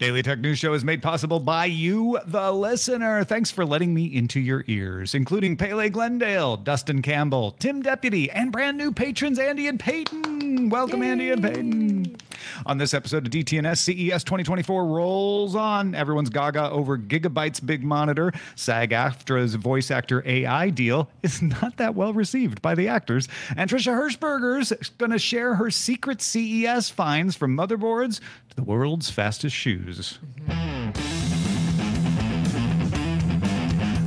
Daily Tech News Show is made possible by you, the listener. Thanks for letting me into your ears, including Pele Glendale, Dustin Campbell, Tim Deputy, and brand new patrons Andy and Peyton. Welcome, Yay. Andy and Peyton. On this episode of DTNS, CES 2024 rolls on. Everyone's gaga over Gigabyte's big monitor. SAG AFTRA's voice actor AI deal is not that well received by the actors. And Trisha Hershberger's going to share her secret CES finds from motherboards to the world's fastest shoes. Mm-hmm.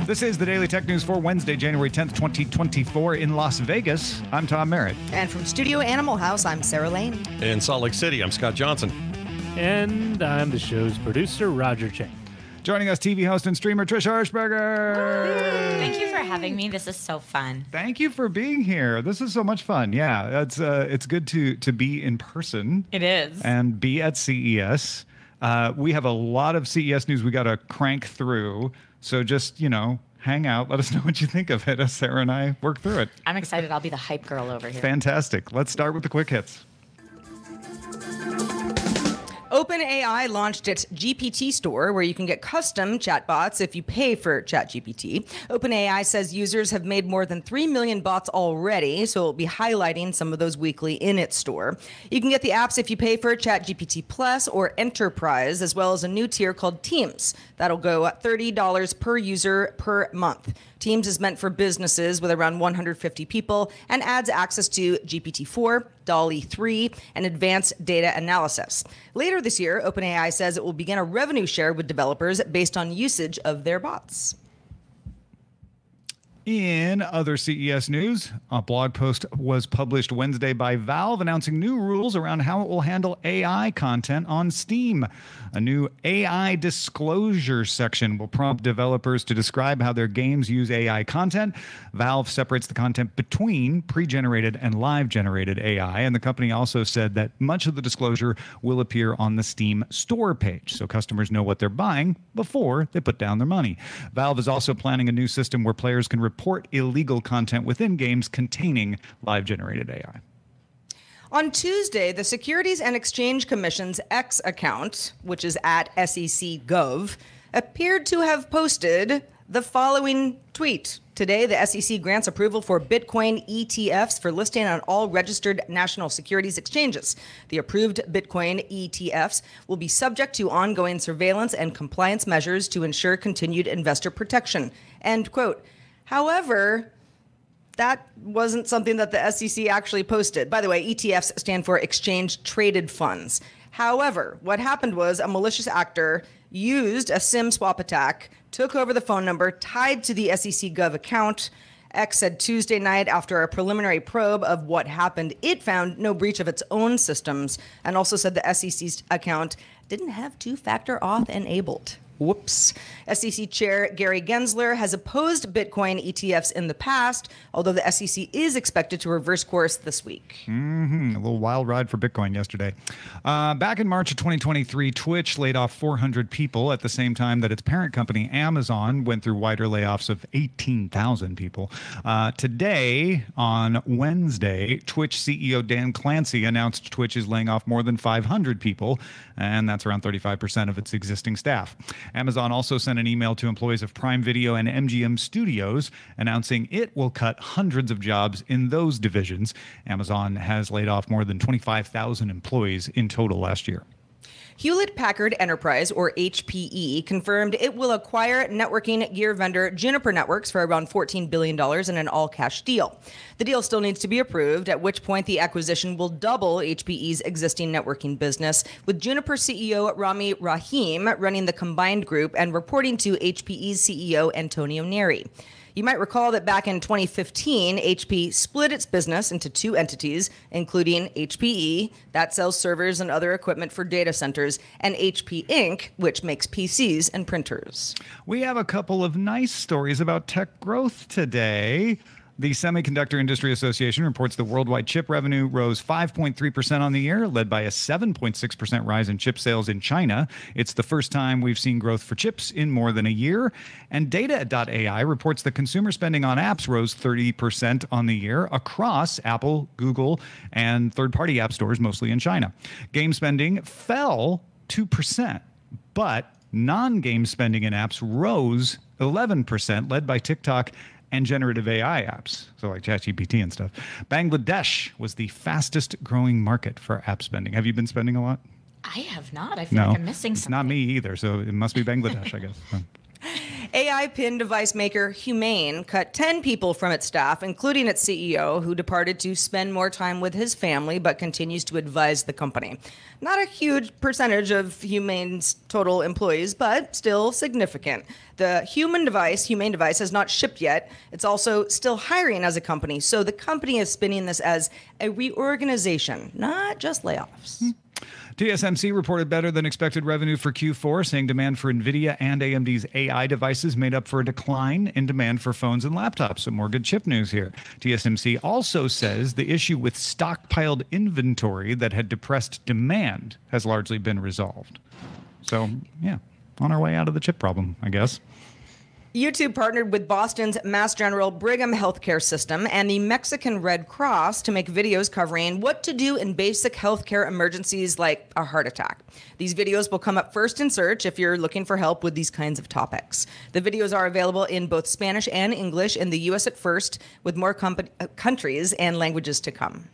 This is the Daily Tech News for Wednesday, January 10th, 2024, in Las Vegas. I'm Tom Merritt. And from Studio Animal House, I'm Sarah Lane. In Salt Lake City, I'm Scott Johnson. And I'm the show's producer, Roger Chang. Joining us, TV host and streamer Trish Hershberger. Thank you for having me. This is so fun. Thank you for being here. This is so much fun. Yeah, it's uh, it's good to to be in person. It is. And be at CES. Uh, we have a lot of CES news we got to crank through. So just you know, hang out. Let us know what you think of it as Sarah and I work through it. I'm excited. I'll be the hype girl over here. Fantastic. Let's start with the quick hits. OpenAI launched its GPT store where you can get custom chatbots if you pay for ChatGPT. OpenAI says users have made more than 3 million bots already, so it'll be highlighting some of those weekly in its store. You can get the apps if you pay for ChatGPT Plus or Enterprise, as well as a new tier called Teams. That'll go $30 per user per month. Teams is meant for businesses with around 150 people and adds access to GPT-4, DALL-E 3, and advanced data analysis. Later this year, OpenAI says it will begin a revenue share with developers based on usage of their bots. In other CES news, a blog post was published Wednesday by Valve announcing new rules around how it will handle AI content on Steam. A new AI disclosure section will prompt developers to describe how their games use AI content. Valve separates the content between pre generated and live generated AI, and the company also said that much of the disclosure will appear on the Steam store page so customers know what they're buying before they put down their money. Valve is also planning a new system where players can report illegal content within games containing live generated AI. On Tuesday, the Securities and Exchange Commission's X account, which is at SEC.gov, appeared to have posted the following tweet. Today, the SEC grants approval for Bitcoin ETFs for listing on all registered national securities exchanges. The approved Bitcoin ETFs will be subject to ongoing surveillance and compliance measures to ensure continued investor protection. End quote. However, that wasn't something that the SEC actually posted. By the way, ETFs stand for Exchange Traded Funds. However, what happened was a malicious actor used a SIM swap attack, took over the phone number tied to the SEC Gov account. X said Tuesday night after a preliminary probe of what happened, it found no breach of its own systems and also said the SEC's account didn't have two factor auth enabled. Whoops. SEC Chair Gary Gensler has opposed Bitcoin ETFs in the past, although the SEC is expected to reverse course this week. Mm-hmm. A little wild ride for Bitcoin yesterday. Uh, back in March of 2023, Twitch laid off 400 people at the same time that its parent company, Amazon, went through wider layoffs of 18,000 people. Uh, today, on Wednesday, Twitch CEO Dan Clancy announced Twitch is laying off more than 500 people, and that's around 35% of its existing staff. Amazon also sent an email to employees of Prime Video and MGM Studios announcing it will cut hundreds of jobs in those divisions. Amazon has laid off more than 25,000 employees in total last year. Hewlett Packard Enterprise, or HPE, confirmed it will acquire networking gear vendor Juniper Networks for around $14 billion in an all cash deal. The deal still needs to be approved, at which point the acquisition will double HPE's existing networking business, with Juniper CEO Rami Rahim running the combined group and reporting to HPE's CEO Antonio Neri. You might recall that back in 2015, HP split its business into two entities, including HPE, that sells servers and other equipment for data centers, and HP Inc., which makes PCs and printers. We have a couple of nice stories about tech growth today. The Semiconductor Industry Association reports the worldwide chip revenue rose 5.3% on the year, led by a 7.6% rise in chip sales in China. It's the first time we've seen growth for chips in more than a year. And Data.ai reports that consumer spending on apps rose 30% on the year across Apple, Google, and third party app stores, mostly in China. Game spending fell 2% but non game spending in apps rose 11%, led by TikTok and generative AI apps, so like ChatGPT and stuff. Bangladesh was the fastest growing market for app spending. Have you been spending a lot? I have not. I feel No, like I'm missing it's something. not me either. So it must be Bangladesh, I guess. AI pin device maker Humane cut 10 people from its staff, including its CEO, who departed to spend more time with his family but continues to advise the company. Not a huge percentage of Humane's total employees, but still significant. The human device, Humane device, has not shipped yet. It's also still hiring as a company. So the company is spinning this as a reorganization, not just layoffs. Hmm. TSMC reported better than expected revenue for Q4, saying demand for NVIDIA and AMD's AI devices made up for a decline in demand for phones and laptops. So, more good chip news here. TSMC also says the issue with stockpiled inventory that had depressed demand has largely been resolved. So, yeah, on our way out of the chip problem, I guess. YouTube partnered with Boston's Mass General Brigham Healthcare System and the Mexican Red Cross to make videos covering what to do in basic healthcare emergencies like a heart attack. These videos will come up first in search if you're looking for help with these kinds of topics. The videos are available in both Spanish and English in the US at first, with more countries and languages to come.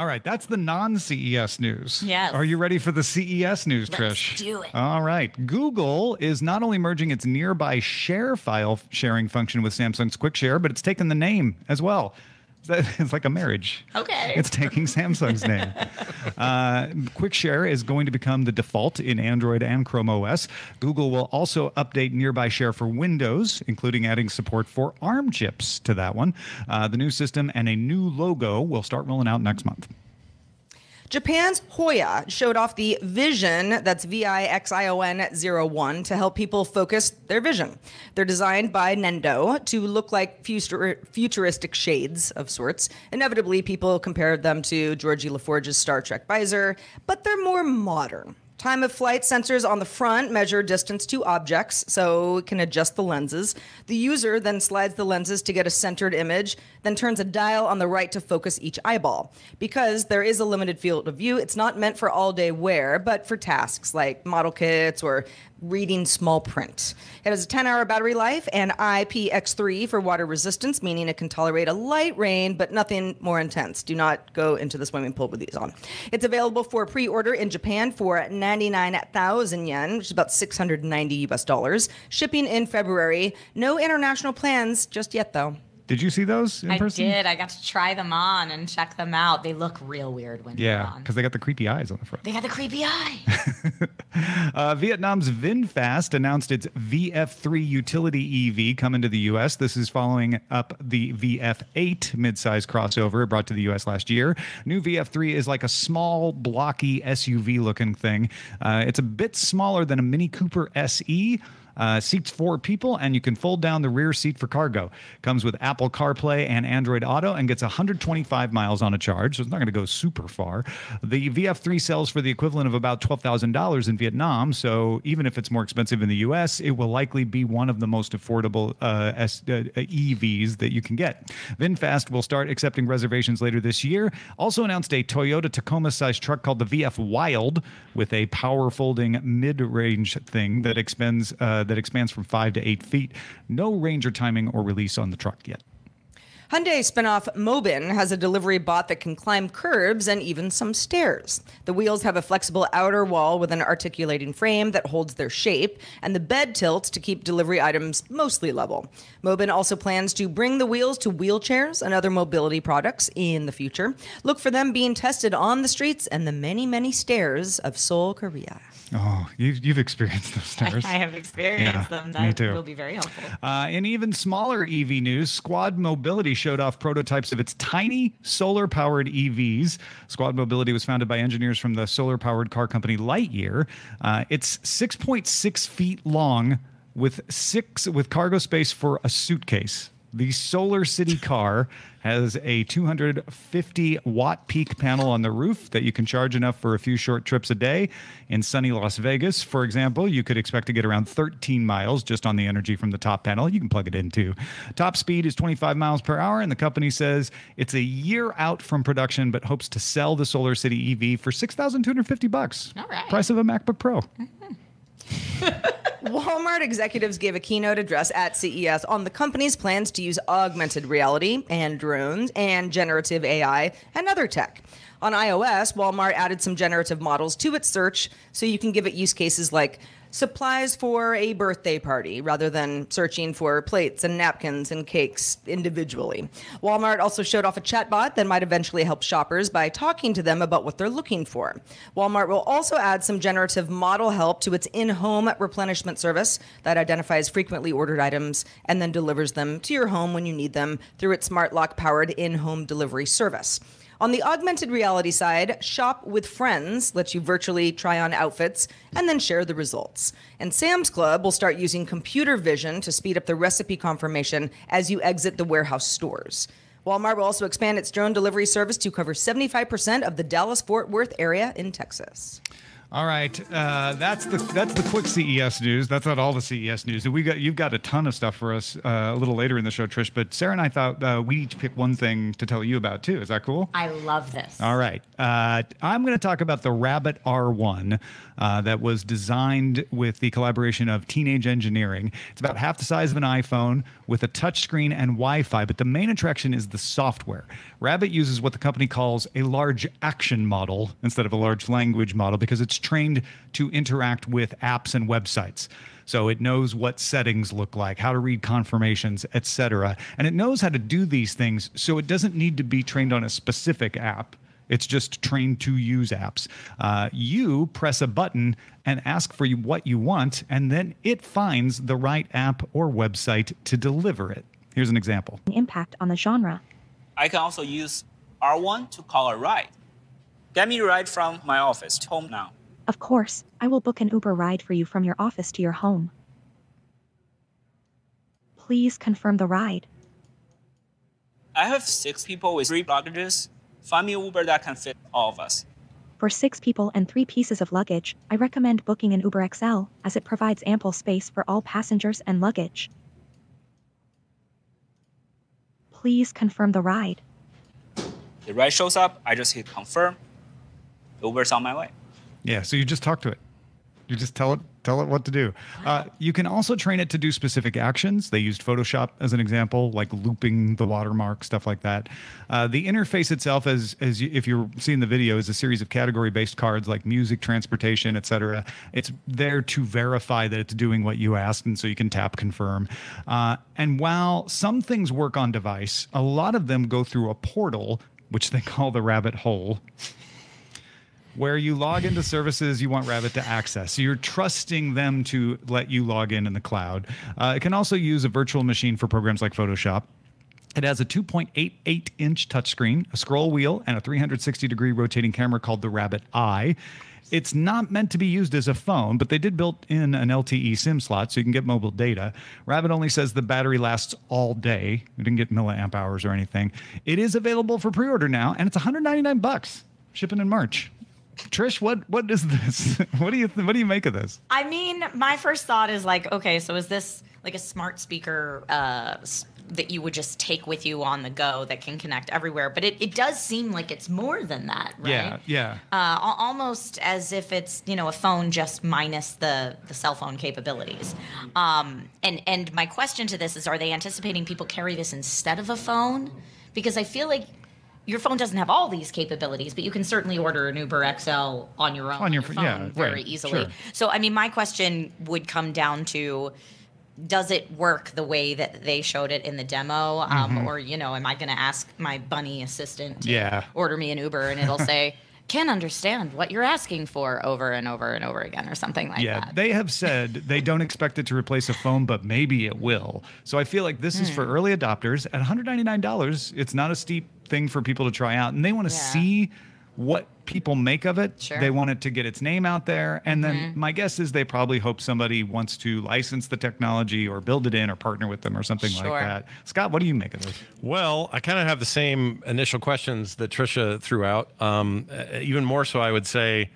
All right, that's the non CES news. Yes. Are you ready for the CES news, Let's Trish? do it. All right. Google is not only merging its nearby share file sharing function with Samsung's Quick Share, but it's taken the name as well. It's like a marriage. Okay. It's taking Samsung's name. Uh, Quick Share is going to become the default in Android and Chrome OS. Google will also update Nearby Share for Windows, including adding support for ARM chips to that one. Uh, the new system and a new logo will start rolling out next month. Japan's Hoya showed off the Vision, that's V I X I O N 01, to help people focus their vision. They're designed by Nendo to look like futur- futuristic shades of sorts. Inevitably, people compare them to Geordi LaForge's Star Trek visor, but they're more modern. Time of flight sensors on the front measure distance to objects, so it can adjust the lenses. The user then slides the lenses to get a centered image, then turns a dial on the right to focus each eyeball. Because there is a limited field of view, it's not meant for all day wear, but for tasks like model kits or reading small print. It has a 10 hour battery life and IPX3 for water resistance, meaning it can tolerate a light rain, but nothing more intense. Do not go into the swimming pool with these on. It's available for pre order in Japan for 99,000 yen, which is about 690 US dollars. Shipping in February. No international plans just yet, though. Did you see those in I person? I did. I got to try them on and check them out. They look real weird when you're Yeah, because they got the creepy eyes on the front. They got the creepy eye. Uh, Vietnam's VinFast announced its VF3 utility EV coming to the U.S. This is following up the VF8 midsize crossover brought to the U.S. last year. New VF3 is like a small, blocky SUV looking thing. Uh, it's a bit smaller than a Mini Cooper SE. Uh, seats four people, and you can fold down the rear seat for cargo. Comes with Apple CarPlay and Android Auto, and gets 125 miles on a charge, so it's not going to go super far. The VF3 sells for the equivalent of about $12,000 in Vietnam, so even if it's more expensive in the U.S., it will likely be one of the most affordable uh, S- uh, EVs that you can get. VinFast will start accepting reservations later this year. Also announced a Toyota Tacoma-sized truck called the VF Wild with a power-folding mid-range thing that expands uh, Uh, that expands from five to eight feet. No range or timing or release on the truck yet. Hyundai spinoff Mobinn has a delivery bot that can climb curbs and even some stairs. The wheels have a flexible outer wall with an articulating frame that holds their shape, and the bed tilts to keep delivery items mostly level. Mobinn also plans to bring the wheels to wheelchairs and other mobility products in the future. Look for them being tested on the streets and the many, many stairs of Seoul, Korea. Oh, you've, you've experienced those I, stairs. I have experienced Yeah, them. me That too. will be very helpful. Uh, in even smaller EV news, Squad Mobility showed off prototypes of its tiny solar powered EVs. Squad Mobility was founded by engineers from the solar powered car company Lightyear. Uh, it's 6.6 feet long with six with cargo space for a suitcase. The Solar City car has a 250 watt peak panel on the roof that you can charge enough for a few short trips a day. In sunny Las Vegas, for example, you could expect to get around 13 miles just on the energy from the top panel. You can plug it in too. Top speed is 25 miles per hour, and the company says it's a year out from production, but hopes to sell the Solar City EV for 6,250 bucks. All right. Price of a MacBook Pro. Mm-hmm. Walmart executives gave a keynote address at CES on the company's plans to use augmented reality and drones and generative AI and other tech. On iOS, Walmart added some generative models to its search so you can give it use cases like supplies for a birthday party rather than searching for plates and napkins and cakes individually. Walmart also showed off a chatbot that might eventually help shoppers by talking to them about what they're looking for. Walmart will also add some generative model help to its in home replenishment service that identifies frequently ordered items and then delivers them to your home when you need them through its smart lock powered in home delivery service. On the augmented reality side, Shop with Friends lets you virtually try on outfits and then share the results. And Sam's Club will start using computer vision to speed up the recipe confirmation as you exit the warehouse stores. Walmart will also expand its drone delivery service to cover 75% of the Dallas Fort Worth area in Texas. All right, uh, that's the that's the quick CES news. That's not all the CES news. We got you've got a ton of stuff for us uh, a little later in the show, Trish. But Sarah and I thought uh, we each pick one thing to tell you about too. Is that cool? I love this. All right, uh, I'm going to talk about the Rabbit R1 uh, that was designed with the collaboration of Teenage Engineering. It's about half the size of an iPhone with a touchscreen and Wi-Fi. But the main attraction is the software. Rabbit uses what the company calls a large action model instead of a large language model because it's trained to interact with apps and websites. So it knows what settings look like, how to read confirmations, etc. And it knows how to do these things so it doesn't need to be trained on a specific app. It's just trained to use apps. Uh, you press a button and ask for what you want, and then it finds the right app or website to deliver it. Here's an example. Impact on the genre. I can also use R1 to call a ride. Get me a ride from my office to home now. Of course, I will book an Uber ride for you from your office to your home. Please confirm the ride. I have six people with three luggages. Find me an Uber that can fit all of us. For six people and three pieces of luggage, I recommend booking an Uber XL as it provides ample space for all passengers and luggage. Please confirm the ride. The ride shows up, I just hit confirm. Uber's on my way. Yeah, so you just talk to it. You just tell it tell it what to do. Uh, you can also train it to do specific actions. They used Photoshop as an example, like looping the watermark, stuff like that. Uh, the interface itself, as as you, if you're seeing the video, is a series of category-based cards like music, transportation, etc. It's there to verify that it's doing what you asked, and so you can tap confirm. Uh, and while some things work on device, a lot of them go through a portal, which they call the rabbit hole where you log into services you want Rabbit to access. So you're trusting them to let you log in in the cloud. Uh, it can also use a virtual machine for programs like Photoshop. It has a 2.88 inch touchscreen, a scroll wheel, and a 360 degree rotating camera called the Rabbit Eye. It's not meant to be used as a phone, but they did build in an LTE SIM slot so you can get mobile data. Rabbit only says the battery lasts all day. We didn't get milliamp hours or anything. It is available for pre-order now, and it's 199 bucks, shipping in March. Trish, what what is this? what do you th- what do you make of this? I mean, my first thought is like, okay, so is this like a smart speaker uh, s- that you would just take with you on the go that can connect everywhere? But it, it does seem like it's more than that, right? Yeah, yeah. Uh, al- almost as if it's you know a phone just minus the the cell phone capabilities. Um, and and my question to this is: Are they anticipating people carry this instead of a phone? Because I feel like your phone doesn't have all these capabilities, but you can certainly order an Uber XL on your own On your phone yeah, very right, easily. sure. So I mean, my question would come down to. Does it work the way that they showed it in the demo, um, or you know, am I going to ask my bunny assistant to Mm-hmm. Yeah. order me an Uber and it'll say, "Can understand what you're asking for" over and over and over again, or something like yeah, that? they have said they don't expect it to replace a phone, but maybe it will. So I feel like this is Hmm. for early adopters at $199. It's not a steep thing for people to try out, and they want to Yeah. see what people make of it. Sure. They want it to get its name out there, and then Mm-hmm. my guess is they probably hope somebody wants to license the technology or build it in or partner with them or something Sure. like that. Scott, what do you make of this? Well, I kind of have the same initial questions that Trisha threw out. Um, even more so, I would say,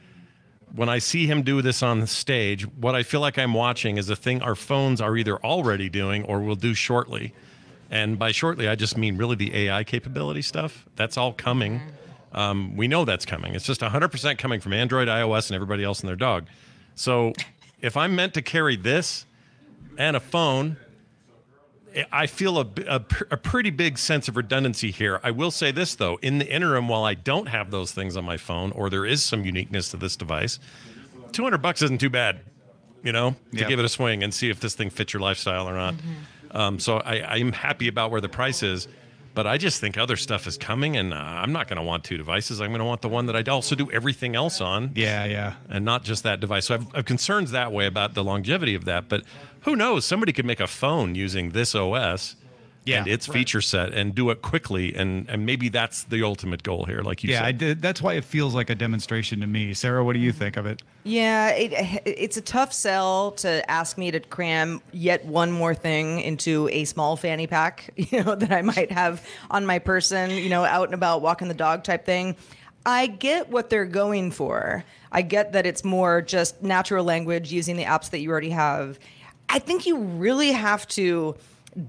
when I see him do this on the stage, what I feel like I'm watching is a thing our phones are either already doing or will do shortly. And by shortly, I just mean really the AI capability stuff. That's all coming. Um, we know that's coming. It's just 100% coming from Android, iOS, and everybody else and their dog. So if I'm meant to carry this and a phone, I feel a, a, a, pretty big sense of redundancy here. I will say this though, in the interim, while I don't have those things on my phone, or there is some uniqueness to this device, 200 bucks isn't too bad, you know, to Yep. give it a swing and see if this thing fits your lifestyle or not. Um, so I, I'm happy about where the price is, but I just think other stuff is coming, and uh, I'm not going to want two devices. I'm going to want the one that I also do everything else on Yeah, yeah. and not just that device. So I've, I've concerns that way about the longevity of that. But who knows? Somebody could make a phone using this OS Yeah, and its feature set and do it quickly. And, and maybe that's the ultimate goal here, like you Yeah, I said. did. That's why it feels like a demonstration to me. Sarah, what do you think of it? Yeah, it, it's a tough sell to ask me to cram yet one more thing into a small fanny pack, you know, that I might have on my person, you know, out and about walking the dog type thing. I get what they're going for. I get that it's more just natural language using the apps that you already have. I think you really have to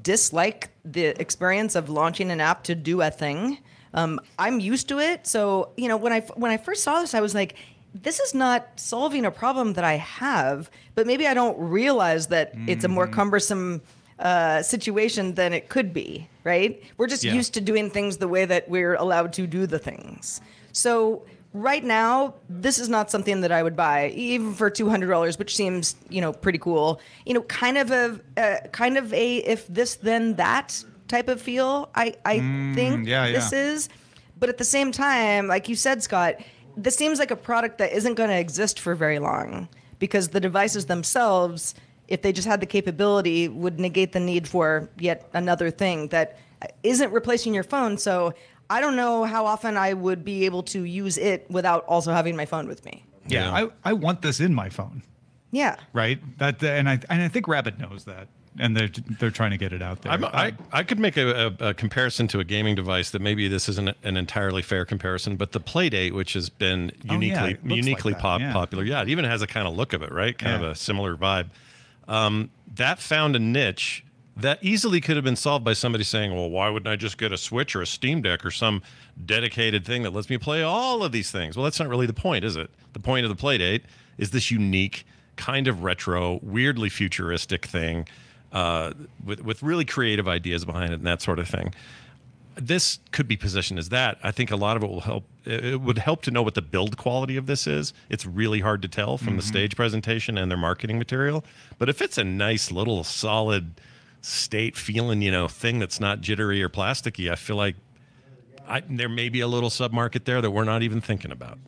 dislike the experience of launching an app to do a thing. Um, I'm used to it, so you know when I when I first saw this, I was like, "This is not solving a problem that I have." But maybe I don't realize that it's a Mm-hmm. more cumbersome uh, situation than it could be. Right? We're just Yeah. used to doing things the way that we're allowed to do the things. So right now, this is not something that I would buy, even for two hundred dollars, which seems you know pretty cool. You know, kind of a uh, kind of a if this then that type of feel. I I think Mm, yeah, this yeah. is, but at the same time, like you said, Scott, this seems like a product that isn't going to exist for very long because the devices themselves. If they just had the capability, would negate the need for yet another thing that isn't replacing your phone. So I don't know how often I would be able to use it without also having my phone with me. Yeah, I, I want this in my phone, Yeah. right? That and I and I think Rabbit knows that, and they're they're trying to get it out there. I'm, I, I could make a, a, a comparison to a gaming device that maybe this isn't an entirely fair comparison, but the Playdate, which has been Oh, yeah, uniquely uniquely like pop, yeah. popular, yeah, it even has a kind of look of it, right? Kind Yeah. of a similar vibe. Um, that found a niche that easily could have been solved by somebody saying, "Well, why wouldn't I just get a Switch or a Steam Deck or some dedicated thing that lets me play all of these things?" Well, that's not really the point, is it? The point of the Playdate is this unique, kind of retro, weirdly futuristic thing uh, with with really creative ideas behind it and that sort of thing. This could be positioned as that. I think a lot of it will help. It it would help to know what the build quality of this is. It's really hard to tell from the stage presentation and their marketing material. But if it's a nice little solid state feeling, you know, thing that's not jittery or plasticky, I feel like I, there may be a little sub market there that we're not even thinking about.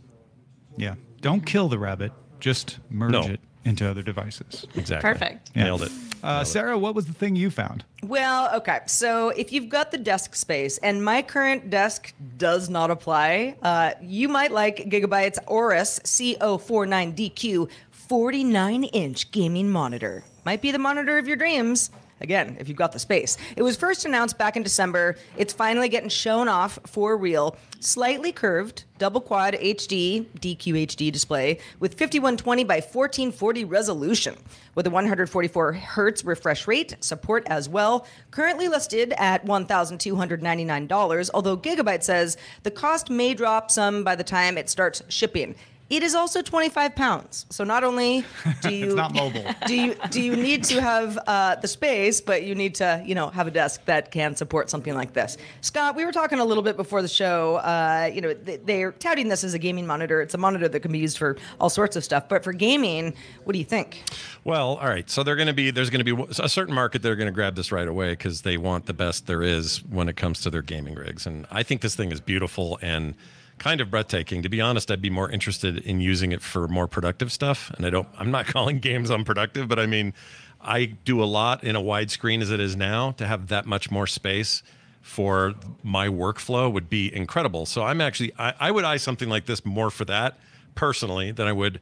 yeah, don't kill the rabbit. Just merge No. it into other devices. Exactly. Perfect. Yeah. Nailed it. Uh, Sarah, what was the thing you found? Well, okay. So if you've got the desk space, and my current desk does not apply, uh, you might like Gigabyte's Aorus CO49DQ 49 inch gaming monitor. Might be the monitor of your dreams. Again, if you've got the space. It was first announced back in December. It's finally getting shown off for real. Slightly curved, double quad HD, DQHD display with 5120 by 1440 resolution with a 144 hertz refresh rate, support as well. Currently listed at $1,299, although Gigabyte says the cost may drop some by the time it starts shipping. It is also 25 pounds. So not only do you not mobile. do you do you need to have uh, the space, but you need to you know have a desk that can support something like this. Scott, we were talking a little bit before the show. Uh, you know th- they're touting this as a gaming monitor. It's a monitor that can be used for all sorts of stuff. But for gaming, what do you think? Well, all right. So they're going to be there's going to be a certain market that are going to grab this right away because they want the best there is when it comes to their gaming rigs, and I think this thing is beautiful and kind of breathtaking. To be honest, I'd be more interested in using it for more productive stuff. And I don't. I'm not calling games unproductive, but I mean, I do a lot in a widescreen as it is now. To have that much more space for my workflow would be incredible. So I'm actually I, I would eye something like this more for that personally than I would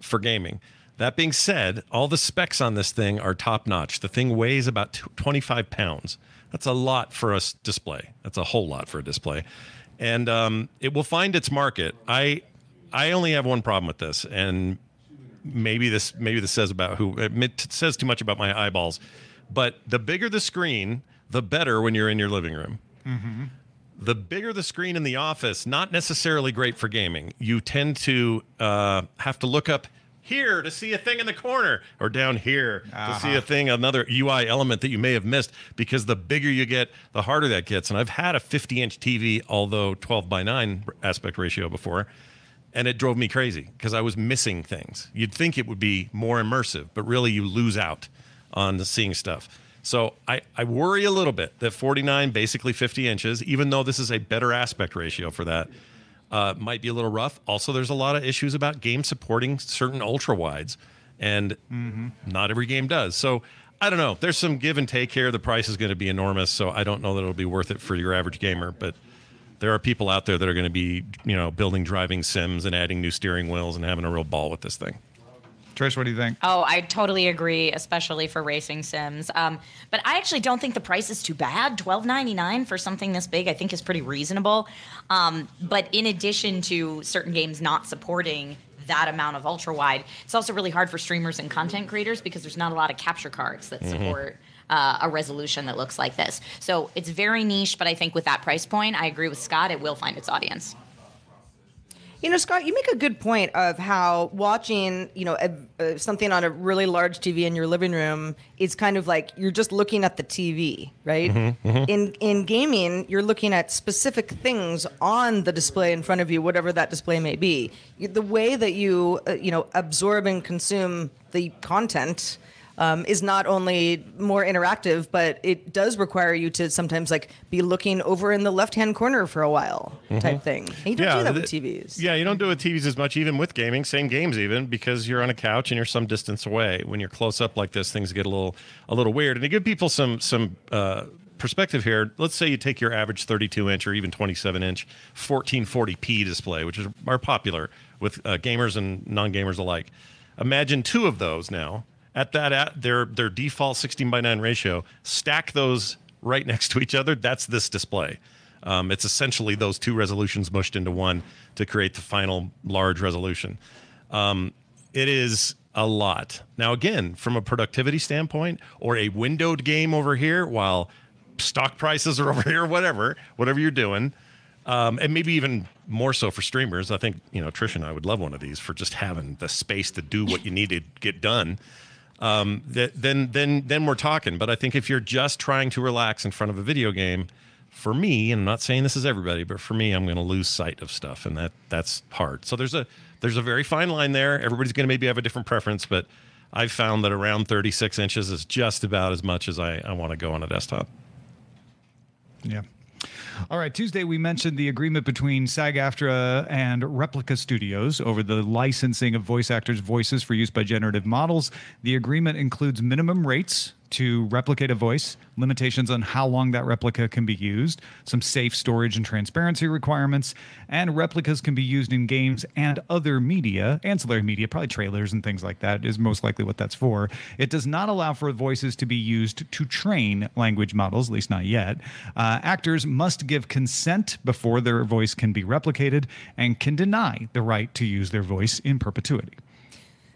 for gaming. That being said, all the specs on this thing are top notch. The thing weighs about 25 pounds. That's a lot for a display. That's a whole lot for a display. And um, it will find its market. I I only have one problem with this, and maybe this maybe this says about who it says too much about my eyeballs. But the bigger the screen, the better when you're in your living room the bigger the screen in the office, not necessarily great for gaming. You tend to uh, have to look up here to see a thing in the corner or down here to see uh-huh. a thing, another UI element that you may have missed because the bigger you get, the harder that gets. And I've had a 50 inch TV, although 12 by 9 aspect ratio before, and it drove me crazy because I was missing things. You'd think it would be more immersive, but really you lose out on the seeing stuff. So I, I worry a little bit that 49, basically 50 inches, even though this is a better aspect ratio for that, uh, might be a little rough. Also, there's a lot of issues about games supporting certain ultra wides, and not every game does. So I don't know. There's some give and take here. The price is going to be enormous, so I don't know that it'll be worth it for your average gamer. But there are people out there that are going to be, you know, building driving sims and adding new steering wheels and having a real ball with this thing. Trish, what do you think? Oh, I totally agree, especially for racing sims. Um, but I actually don't think the price is too bad. Twelve ninety nine for something this big, I think, is pretty reasonable. Um, but in addition to certain games not supporting that amount of ultra wide, it's also really hard for streamers and content creators because there's not a lot of capture cards that support. Uh, a resolution that looks like this. So it's very niche, but I think with that price point, I agree with Scott, it will find its audience. You know, Scott, you make a good point of how watching, you know, a, uh, something on a really large TV in your living room is kind of like you're just looking at the TV, right? In in gaming, you're looking at specific things on the display in front of you, whatever that display may be. The way that you, uh, you know, absorb and consume the content um, is not only more interactive, but it does require you to sometimes like be looking over in the left hand corner for a while, type thing. And you don't do that with TVs. Yeah, you don't do it with TVs as much, even with gaming. Same games, even because you're on a couch and you're some distance away. When you're close up like this, things get a little a little weird. And to give people some some uh, perspective here, let's say you take your average 32 inch or even 27 inch 1440p display, which is are popular with uh, gamers and non gamers alike. Imagine two of those now at that at their their default 16 by 9 ratio. Stack those right next to each other. That's this display. Um, it's essentially those two resolutions mushed into one to create the final large resolution. Um, it is a lot. Now, again, from a productivity standpoint, or a windowed game over here, while stock prices are over here, whatever, whatever you're doing, um, and maybe even more so for streamers. I think you know Trish and I would love one of these for just having the space to do what you need to get done. Um, that, then then then we're talking. But I think if you're just trying to relax in front of a video game, for me, and I'm not saying this is everybody, but for me, I'm going to lose sight of stuff, and that that's hard. So there's a there's a very fine line there. Everybody's going to maybe have a different preference, but I've found that around 36 inches is just about as much as I, I want to go on a desktop. Yeah. All right. Tuesday, we mentioned the agreement between SAG AFTRA and Replica Studios over the licensing of voice actors' voices for use by generative models. The agreement includes minimum rates to replicate a voice, limitations on how long that replica can be used, some safe storage and transparency requirements, and replicas can be used in games and other media, ancillary media, probably trailers and things like that is most likely what that's for. It does not allow for voices to be used to train language models, at least not yet. Uh, actors must give consent before their voice can be replicated and can deny the right to use their voice in perpetuity.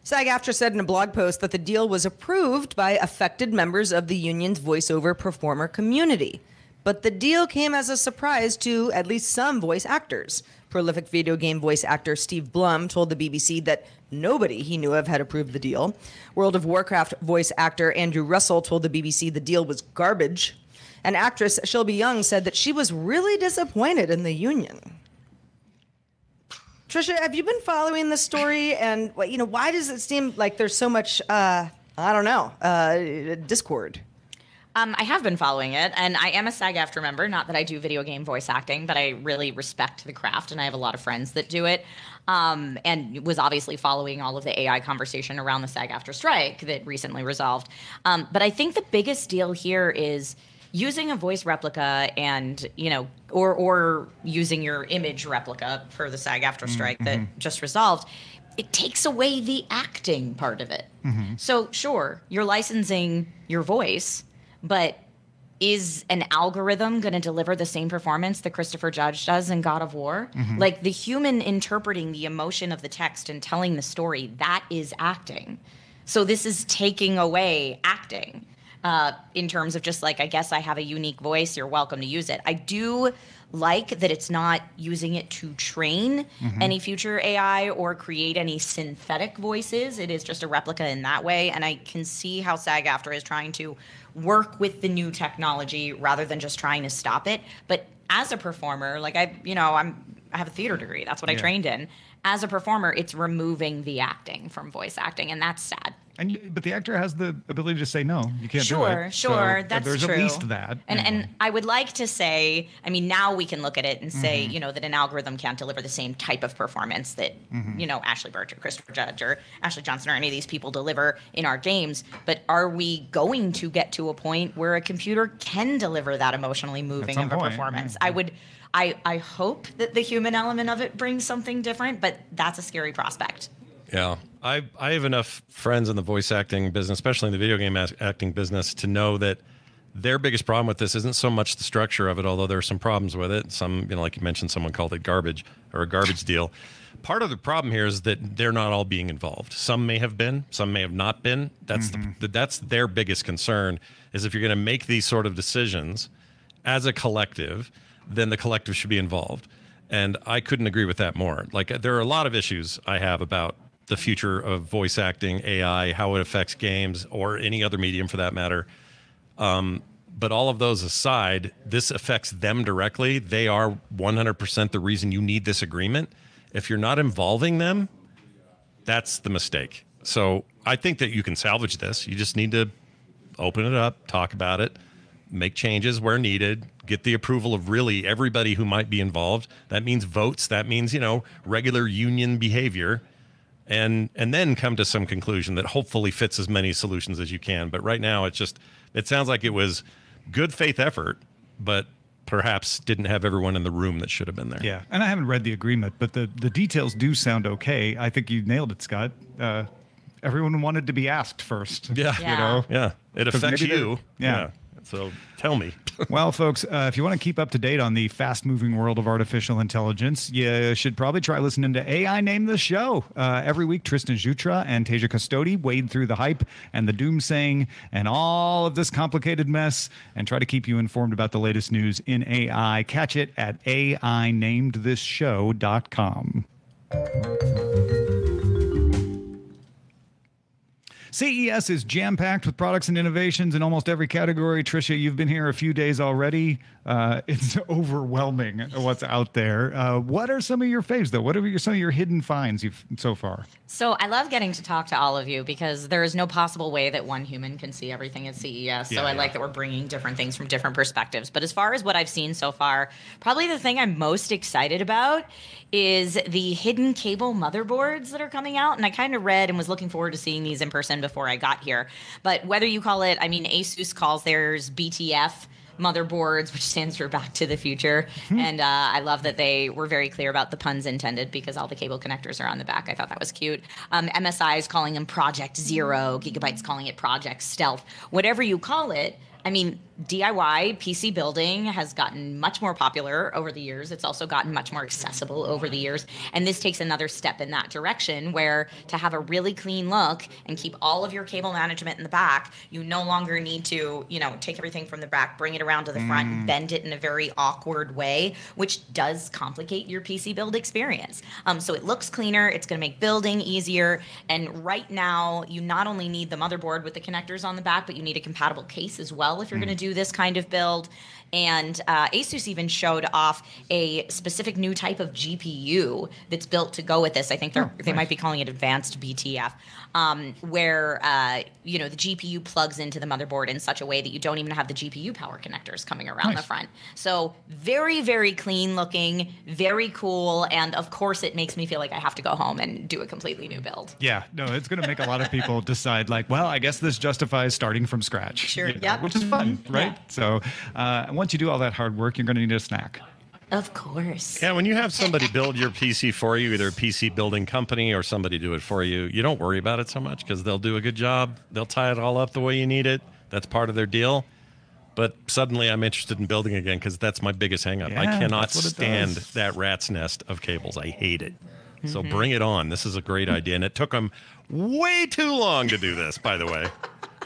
SAG AFTRA said in a blog post that the deal was approved by affected members of the union's voiceover performer community. But the deal came as a surprise to at least some voice actors. Prolific video game voice actor Steve Blum told the BBC that nobody he knew of had approved the deal. World of Warcraft voice actor Andrew Russell told the BBC the deal was garbage. And actress Shelby Young said that she was really disappointed in the union. Trisha, have you been following this story? And you know, why does it seem like there's so much? Uh, I don't know, uh, discord. Um, I have been following it, and I am a SAG AFTRA member. Not that I do video game voice acting, but I really respect the craft, and I have a lot of friends that do it. Um, and was obviously following all of the AI conversation around the SAG AFTRA strike that recently resolved. Um, but I think the biggest deal here is using a voice replica and you know or or using your image replica for the SAG AFTRA mm-hmm, strike that mm-hmm. just resolved it takes away the acting part of it. Mm-hmm. So sure you're licensing your voice but is an algorithm going to deliver the same performance that Christopher Judge does in God of War? Like the human interpreting the emotion of the text and telling the story, that is acting. So this is taking away acting uh, in terms of just like, I guess I have a unique voice, you're welcome to use it. I do like that it's not using it to train Mm-hmm. any future AI or create any synthetic voices. It is just a replica in that way. And I can see how SAG AFTRA is trying to work with the new technology rather than just trying to stop it. But as a performer, like I, you know, I'm I have a theater degree. That's what I trained in. As a performer, it's removing the acting from voice acting, and that's sad. And but the actor has the ability to say no. You can't do Sure, it. sure, So, that's there's true. at least that. And know. and I would like to say, I mean, now we can look at it and say, Mm-hmm. you know, that an algorithm can't deliver the same type of performance that Mm-hmm. you know Ashley Burch or Christopher Judge or Ashley Johnson or any of these people deliver in our games. But are we going to get to a point where a computer can deliver that emotionally moving of a point, performance? yeah. I would. I, I hope that the human element of it brings something different, but that's a scary prospect. Yeah, I I have enough friends in the voice acting business, especially in the video game as- acting business, to know that their biggest problem with this isn't so much the structure of it, although there are some problems with it. Some, you know, like you mentioned, someone called it garbage or a garbage deal. Part of the problem here is that they're not all being involved. Some may have been, some may have not been. That's the, mm-hmm. that's their biggest concern. Is if you're going to make these sort of decisions as a collective, then the collective should be involved. And I couldn't agree with that more. Like there are a lot of issues I have about the future of voice acting, AI, how it affects games or any other medium for that matter. Um, but all of those aside, this affects them directly. They are 100% the reason you need this agreement. If you're not involving them, that's the mistake. So I think that you can salvage this. You just need to open it up, talk about it, make changes where needed, get the approval of really everybody who might be involved. That means votes. That means, you know, regular union behavior. And and then come to some conclusion that hopefully fits as many solutions as you can. But right now it's just it sounds like it was good faith effort, but perhaps didn't have everyone in the room that should have been there. Yeah, and I haven't read the agreement, but the the details do sound okay. I think you nailed it, Scott. Uh, everyone wanted to be asked first. Yeah. you know. Yeah. it affects they- you. yeah. So tell me. Well, folks, uh, if you want to keep up to date on the fast moving world of artificial intelligence, you should probably try listening to AI Named This Show. Uh, every week, Tristan Jutra and Tasia Custodi wade through the hype and the doomsaying and all of this complicated mess and try to keep you informed about the latest news in AI. Catch it at AINamedThisShow.com. CES is jam packed with products and innovations in almost every category. Trisha, you've been here a few days already. Uh, it's overwhelming what's out there. Uh, what are some of your faves, though? What are your, some of your hidden finds you've so far? So I love getting to talk to all of you because there is no possible way that one human can see everything at CES. So Yeah, I yeah. like that we're bringing different things from different perspectives. But as far as what I've seen so far, probably the thing I'm most excited about is the hidden cable motherboards that are coming out. And I kind of read and was looking forward to seeing these in person before I got here. But whether you call it, I mean, Asus calls theirs BTF motherboards, which stands for Back to the Future. and uh, I love that they were very clear about the puns intended because all the cable connectors are on the back. I thought that was cute. Um, MSI is calling them Project Zero, Gigabyte's calling it Project Stealth. Whatever you call it, I mean, DIY PC building has gotten much more popular over the years. It's also gotten much more accessible over the years. And this takes another step in that direction where to have a really clean look and keep all of your cable management in the back, you no longer need to, you know, take everything from the back, bring it around to the front, and bend it in a very awkward way, which does complicate your PC build experience. Um, so it looks cleaner, it's going to make building easier. And right now, you not only need the motherboard with the connectors on the back, but you need a compatible case as well if you're going to do this kind of build. And uh, Asus even showed off a specific new type of GPU that's built to go with this. I think they're, they might be calling it advanced BTF, um, where uh, you know the GPU plugs into the motherboard in such a way that you don't even have the GPU power connectors coming around the front. So very, very clean looking, very cool, and of course it makes me feel like I have to go home and do a completely new build. Yeah, no, it's going to make a lot of people decide, like, well, I guess this justifies starting from scratch. Sure, you know, yep. Which is fun, right? Yeah. So uh, once you do all that hard work, you're going to need a snack. Of course. Yeah, when you have somebody build your PC for you, either a PC building company or somebody do it for you, you don't worry about it so much because they'll do a good job. They'll tie it all up the way you need it. That's part of their deal. But suddenly I'm interested in building again because that's my biggest hang up. I cannot that's what it stand does. that rat's nest of cables. I hate it. So Mm-hmm. bring it on. This is a great idea. And it took them way too long to do this, by the way.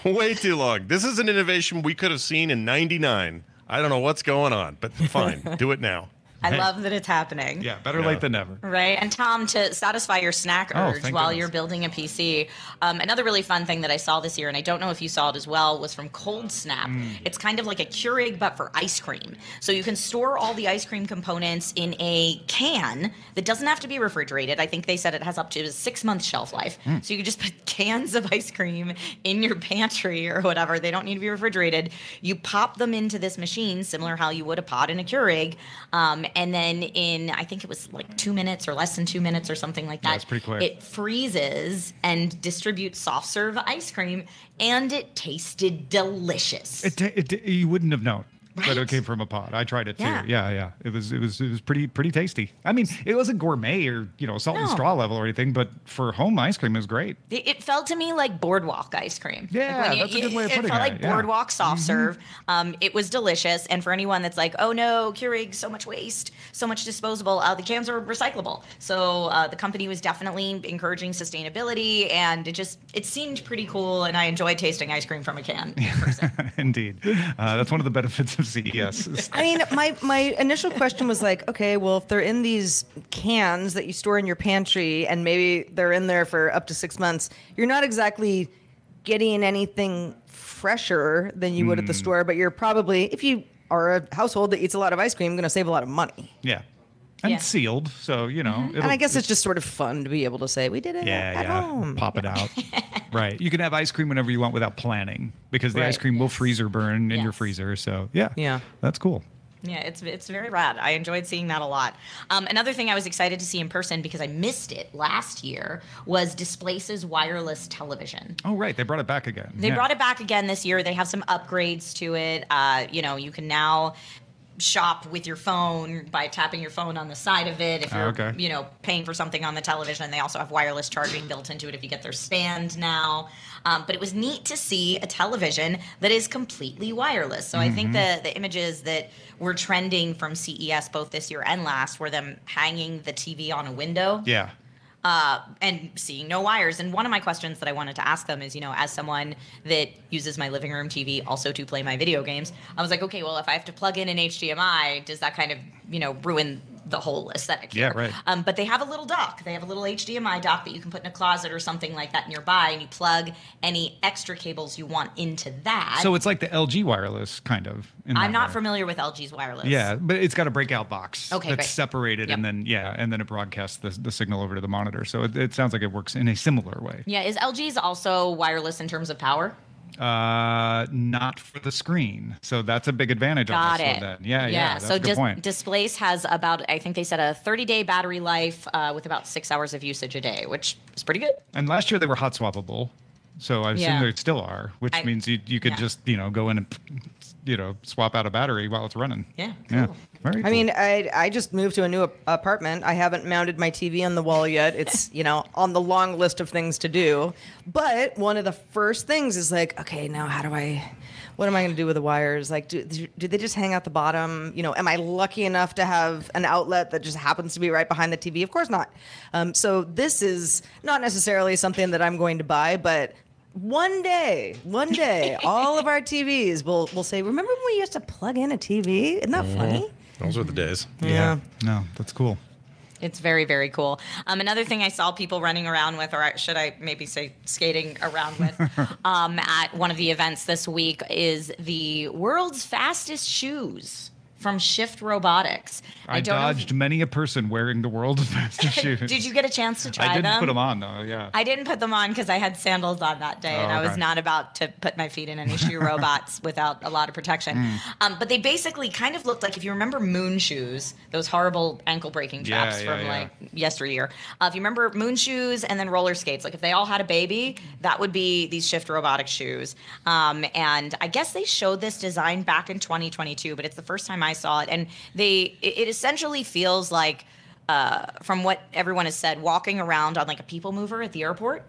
way too long. This is an innovation we could have seen in 99. I don't know what's going on, but fine. do it now. I love that it's happening. Yeah, better Yeah. late than never. Right. And Tom, to satisfy your snack Oh, urge thank while goodness. you're building a PC, um, another really fun thing that I saw this year, and I don't know if you saw it as well, was from Cold Snap. Mm. It's kind of like a Keurig, but for ice cream. So you can store all the ice cream components in a can that doesn't have to be refrigerated. I think they said it has up to a six month shelf life. Hmm. So you can just put cans of ice cream in your pantry or whatever. They don't need to be refrigerated. You pop them into this machine, similar how you would a pot in a Keurig. Um, and then in, I think it was like two minutes or less than two minutes or something like that. Yeah, pretty quick. It freezes and distributes soft serve ice cream, and it tasted delicious. It, it, you wouldn't have known Right? it came from a pot. I tried it too. Yeah. Yeah. yeah, It was it was it was pretty pretty tasty. I mean, it wasn't gourmet or you know salt and straw level or anything, but for home ice cream, it was great. It, it felt to me like boardwalk ice cream. Yeah, Like that's a good way of putting It felt it, felt like yeah. Mm-hmm. boardwalk soft serve. Um, it was delicious, and for anyone that's like, "Oh no, Keurig, so much waste, so much disposable," uh, the cans are recyclable. So uh, the company was definitely encouraging sustainability, and it just it seemed pretty cool, and I enjoyed tasting ice cream from a can. in. Indeed, uh, that's one of the benefits of Is- I mean, my, my initial question was like, okay, well, if they're in these cans that you store in your pantry and maybe they're in there for up to six months, you're not exactly getting anything fresher than you would at the hmm. store, but you're probably, if you are a household that eats a lot of ice cream, going to save a lot of money. yeah, and Yeah. sealed, so you know. And I guess it's just sort of fun to be able to say, we did it yeah, at yeah. home. Pop it out. right. You can have ice cream whenever you want without planning because the ice Right. cream will freeze or burn in your freezer. So yeah, Yeah. that's cool. Yeah, it's it's very rad. I enjoyed seeing that a lot. Um, another thing I was excited to see in person because I missed it last year was Displace's wireless television. Oh right, they brought it back again. They Yeah. brought it back again this year. They have some upgrades to it. Uh, you know, you can now shop with your phone by tapping your phone on the side of it if Oh, you're okay. you know paying for something on the television they also have wireless charging built into it if you get their stand now um, but it was neat to see a television that is completely wireless so i think Mm-hmm. the the images that were trending from ces both this year and last were them hanging the tv on a window Yeah. Uh, and seeing no wires. And one of my questions that I wanted to ask them is, you know, as someone that uses my living room TV also to play my video games, I was like, okay, well, if I have to plug in an HDMI, does that kind of, you know, ruin the whole aesthetic Yeah, right. Um, but they have a little dock. They have a little HDMI dock that you can put in a closet or something like that nearby, and you plug any extra cables you want into that. So it's like the LG wireless kind of. in I'm not way. familiar with LG's wireless. Yeah, but it's got a breakout box Okay, that's great. separated, and then yeah, and then it broadcasts the, the signal over to the monitor. So it, it sounds like it works in a similar way. Yeah, is LG's also wireless in terms of power? Uh, not for the screen. So that's a big advantage. on Got it. Then. Yeah, yeah. That's so Dis-. Displace has about, I think they said a 30 day battery life uh, with about six hours of usage a day, which is pretty good. and last year they were hot swappable, so I assume Yeah. they still are, which I- means you you could yeah. just you know go in and you know swap out a battery while it's running. Yeah, Yeah. Very. I cool. mean, I I just moved to a new ap- apartment. I haven't mounted my TV on the wall yet. It's you know on the long list of things to do. But one of the first things is like, okay, now how do I? What am I going to do with the wires? Like, do, do they just hang out the bottom? You know, am I lucky enough to have an outlet that just happens to be right behind the TV? Of course not. Um, so this is not necessarily something that I'm going to buy, but one day, one day, all of our TVs will will say, "Remember when we used to plug in a TV? Isn't that funny?" Those were the days. yeah. No, that's cool. It's very, very cool. Um, another thing I saw people running around with, or should I maybe say skating around with, um, at one of the events this week is the world's fastest shoes from Shift Robotics. I, don't know if- dodged many a person wearing the world's fastest shoes. Did you get a chance to try them? I didn't them? put them on though. Yeah. I didn't put them on because I had sandals on that day, and Oh, I was not about to put my feet in any shoe robots without a lot of protection. Mm. Um, but they basically kind of looked like if you remember moon shoes, those horrible ankle breaking traps yeah, from yeah. like yesteryear. Uh, if you remember moon shoes and then roller skates, like if they all had a baby, that would be these Shift robotic shoes. Um, and I guess they showed this design back in 2022, but it's the first time I saw it, and they it, it essentially feels like uh, from what everyone has said, walking around on like a people mover at the airport.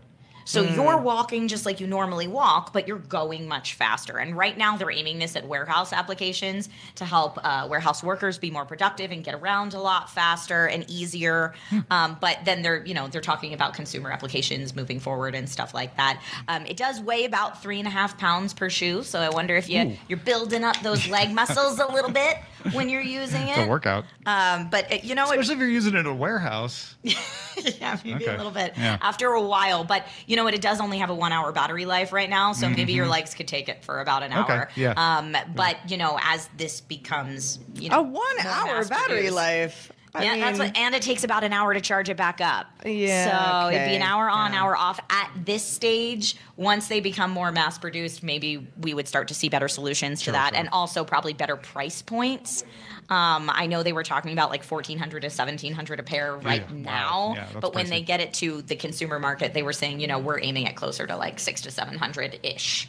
So you're walking just like you normally walk, but you're going much faster. And right now they're aiming this at warehouse applications to help uh, warehouse workers be more productive and get around a lot faster and easier. Um, but then they're you know they're talking about consumer applications moving forward and stuff like that. Um, it does weigh about three and a half pounds per shoe, so I wonder if you you're building up those leg muscles a little bit. When you're using it. It's a it. workout. Um, but it, you know, it, Especially if you're using it in a warehouse. yeah, maybe Okay. a little bit Yeah. after a while. But you know what? It does only have a one hour battery life right now, so maybe your legs could take it for about an Mm-hmm. Okay, hour. yeah. Um, but you know, as this becomes, you know, A one hour battery mass-produced- life. I yeah, that's what, and it takes about an hour to charge it back up. Yeah, so it'd be an hour on, yeah. hour off. At this stage, once they become more mass produced, maybe we would start to see better solutions to that, and also probably better price points. Um, I know they were talking about like fourteen hundred to seventeen hundred a pair right Yeah, now, Yeah, but when they get it to the consumer market, they were saying, you know, we're aiming at closer to like six to seven hundred ish.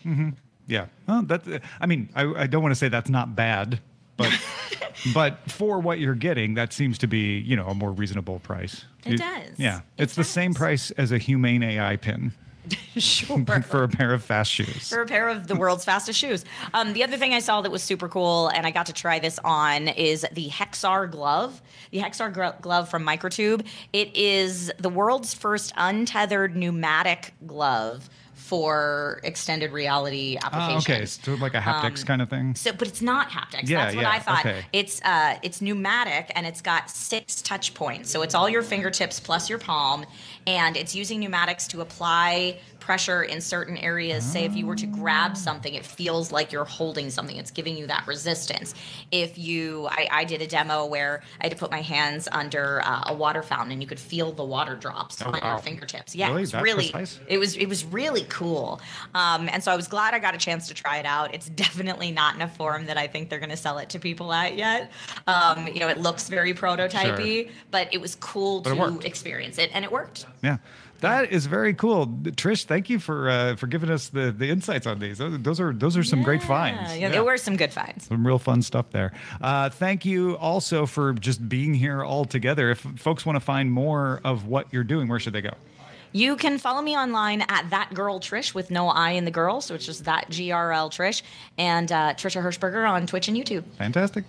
Yeah. Well, that. I mean, I, I don't want to say that's not bad, but but for what you're getting, that seems to be you know a more reasonable price. It does. Yeah, It it's the same price as a humane AI pin sure. for a pair of fast shoes. for a pair of the world's fastest shoes. Um, the other thing I saw that was super cool, and I got to try this on, is the Hexar glove. The Hexar gro- glove from Microtube. It is the world's first untethered pneumatic glove for extended reality Ah, applications. okay, so like a haptics kind of thing. So, but it's not haptics. Yeah, That's what yeah, I thought. okay. It's uh, it's pneumatic and it's got six touch points. So it's all your fingertips plus your palm, and it's using pneumatics to apply pressure in certain areas. Say if you were to grab something, it feels like you're holding something. It's giving you that resistance. If you, I, I did a demo where I had to put my hands under uh, a water fountain, and you could feel the water drops on Oh, wow. your fingertips. Yeah, Really? it was really, precise? it was it was really cool. Um, and so I was glad I got a chance to try it out. It's definitely not in a form that I think they're going to sell it to people at yet. Um, you know, it looks very prototypey, but it was cool But to experience it, and it worked. Yeah. That is very cool, Trish. Thank you for uh, for giving us the, the insights on these. Those, those are those are some great Yeah, finds. Yeah, there were some good finds. some real fun stuff there. Uh, thank you also for just being here all together. If folks want to find more of what you're doing, where should they go? You can follow me online at that girl Trish with no I in the girl, so it's just that GRL Trish, and uh, Trisha Hershberger on Twitch and YouTube. Fantastic.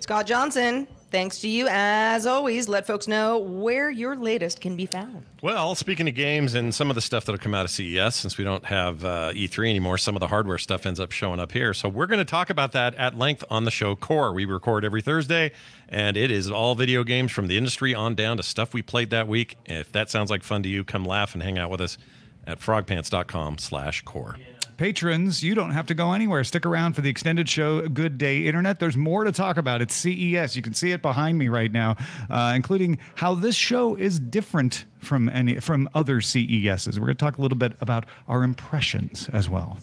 Scott Johnson, thanks to you as always. Let folks know where your latest can be found. Well, speaking of games and some of the stuff that'll come out of CES, since we don't have uh, E3 anymore, some of the hardware stuff ends up showing up here. So we're going to talk about that at length on the show Core. We record every Thursday, and it is all video games from the industry on down to stuff we played that week. If that sounds like fun to you, come laugh and hang out with us at frogpants.com slash core. Patrons, you don't have to go anywhere. Stick around for the extended show, Good Day Internet. There's more to talk about. It's CES. You can see it behind me right now, uh, including how this show is different from any from other CESs. We're going to talk a little bit about our impressions as well.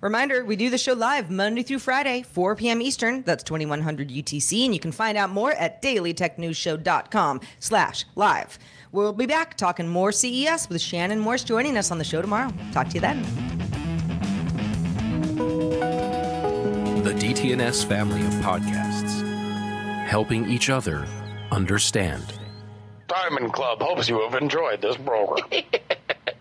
Reminder, we do the show live Monday through Friday, 4 p.m. Eastern. That's 2100 UTC. And you can find out more at dailytechnewsshow.com slash live. We'll be back talking more CES with Shannon Morse joining us on the show tomorrow. Talk to you then. The DTNS family of podcasts, helping each other understand. Diamond Club hopes you have enjoyed this program.